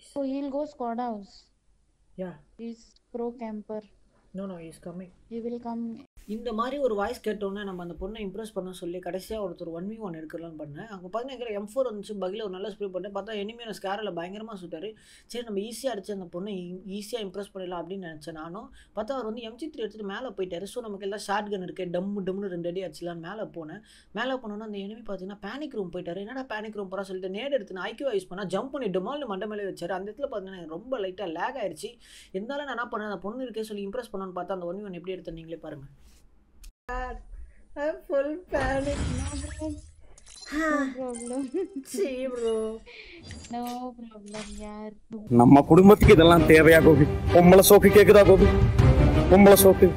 So he'll go squad house. Yeah. He's pro camper. No no is coming He will come. இந்த மாதிரி ஒரு voice கேட்டோன்னே நம்ம அந்த பொண்ணை இம்ப்ரெஸ் பண்ண சொல்லி கடைசியாக ஒருத்தர் ஒன் வி ஒன் எடுக்கலாம்னு பண்ணேன். அங்கே பார்த்தீங்கன்னா எம் ஃபோர் வந்துச்சு பகில் ஒரு நல்ல ஸ்ப்ரே பண்ணேன் பார்த்தா எனிமையான ஸ்கேரில் பயங்கரமாக சுட்டாரு. சரி நம்ம ஈஸியாக அடிச்சு அந்த பொண்ணை ஈஸியாக இம்ப்ரெஸ் பண்ணிடலாம் அப்படின்னு நினச்சேன் நானும். பார்த்தா அவர் வந்து எம்ஜி த்ரீ எடுத்துட்டு மேலே போயிட்டாரு. ஸோ நமக்கு எல்லாம் ஷார்ட் கன் இருக்கு. டம்மு டம்னு ரெண்டு அடி அடிச்சலான்னு மேலே போனேன். மேலே போனோன்னா அந்த எனிமி பார்த்தீங்கன்னா பேனிக் ரூம் போயிட்டாரு. என்னடா பேனிக் ரூம் போகிறா சொல்லிட்டு நேடு எடுத்து நான் ஐக்கியூ யூஸ் பண்ணால் ஜம்ப் பண்ணி டமால்னு மண்டை மேலே வச்சாரு. அந்த இடத்துல பார்த்தீங்கன்னா எனக்கு ரொம்ப லைட்டாக லேக் ஆயிடுச்சு இருந்தாலும் நான் என்ன பண்ணேன்? அந்த பொண்ணு இருக்கே சொல்லி இம்ப்ரெஸ் பண்ணணும்னு பார்த்தா அந்த ஒன் ஒன் எப்படி எடுத்து நீங்களே பாருங்க. Full panic. நம்ம குடும்பத்துக்கு இதெல்லாம் தேவையா கோபி? பொம்பளை சோக்கு கேக்குதா கோபி? பொம்பளை சோக்கு.